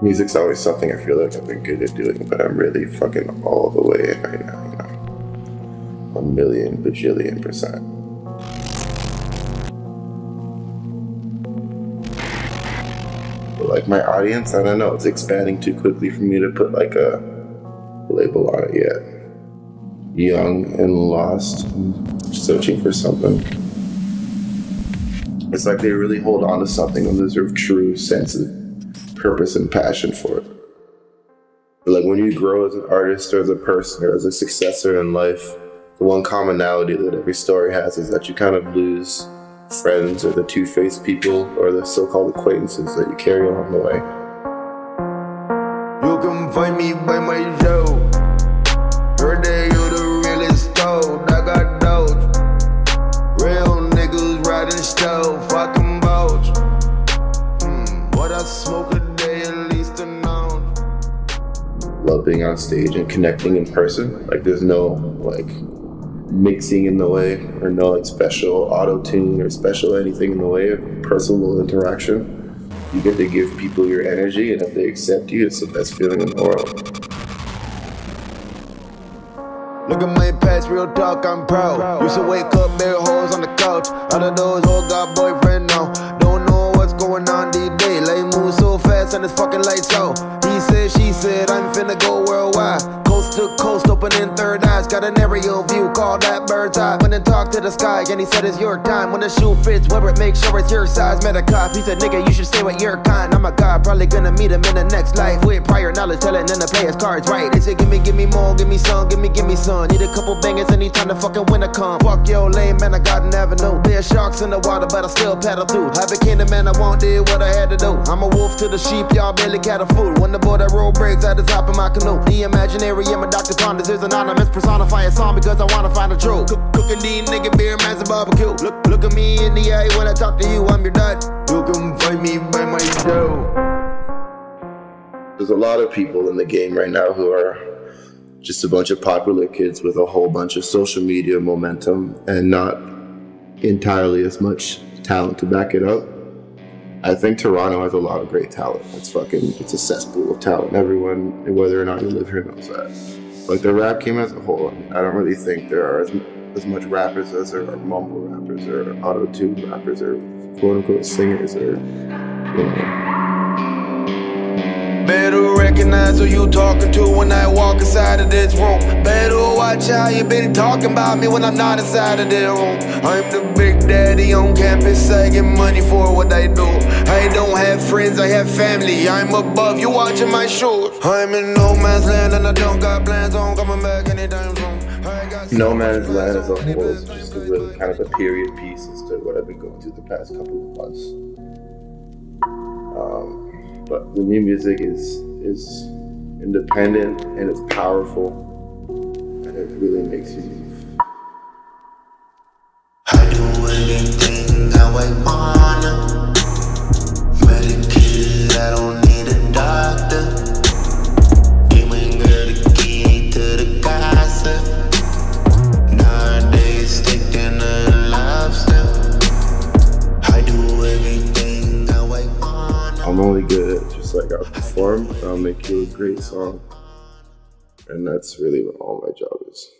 music's always something I feel like I've been good at doing, but I'm really fucking all the way right now, you know. A million bajillion percent. But like my audience, I don't know, it's expanding too quickly for me to put like a label on it yet. Young and lost, searching for something. It's like they really hold on to something and a true sense of purpose and passion for it. But like when you grow as an artist or as a person or as a successor in life, the one commonality that every story has is that you kind of lose friends or the two-faced people or the so-called acquaintances that you carry along the way. You can find me by my show. Heard that you the realest. I got real niggas riding boats. Hmm, what I smoke Love being on stage and connecting in person. Like there's no like mixing in the way or no like special auto tune or special anything in the way of personal interaction. You get to give people your energy, and if they accept you, it's the best feeling in the world. Look at my past, real talk, I'm proud. Used to wake up, bare holes on the couch. Out of those hoes, got boyfriend now. Don't know what's going on these days. Life moves so fast and it's fucking lights out. Said, I'm finna go worldwide. Coast to coast, opening third eyes. Got an aerial view, call that bird's eye. Went and talked to the sky, and he said it's your time. When the shoe fits, wear it, make sure it's your size. Met a cop, he said, nigga, you should stay with your kind. I'm a god, probably gonna meet him in the next life. With prior knowledge, telling them to play his cards right. They said, give me, give me more, give me some, give me, give me some. Need a couple bangers anytime the fucking winter come. Fuck yo, lame man, I got an avenue. There sharks in the water, but I still paddle through. I became the man I want, what I had to do. I'm a wolf to the sheep, y'all barely cattle food. When the boy that roll breaks at the top of my canoe. The imaginary and my Dr. Ponders is anonymous. Personify a song because I wanna find the truth. Cook, cooking these nigga beer, man's a barbecue. Look, look at me in the eye when I talk to you, I'm your dad. You can find me by my show. There's a lot of people in the game right now who are just a bunch of popular kids with a whole bunch of social media momentum and not entirely as much talent to back it up. I think Toronto has a lot of great talent. It's fucking, it's a cesspool of talent. Everyone, whether or not you live here, knows that. Like the rap game as a whole, I, don't really think there are as, as much rappers as there are mumble rappers or auto-tune rappers or quote-unquote singers or, you know, Better recognize who you talking to when I walk inside of this room. Better watch how you been talking about me when I'm not inside of the room. I'm the big daddy on campus, I get money for what I do. I don't have friends, I have family. I'm above you watching my shoes. I'm in no man's land and I don't got plans on coming back anytime soon. I got No Man's Land as a whole is just a really kind of a period piece as to what I've been going through the past couple of months. Um, but the new music is is independent and it's powerful and it really makes you move. I perform, I'll make you a great song. And that's really what all my job is.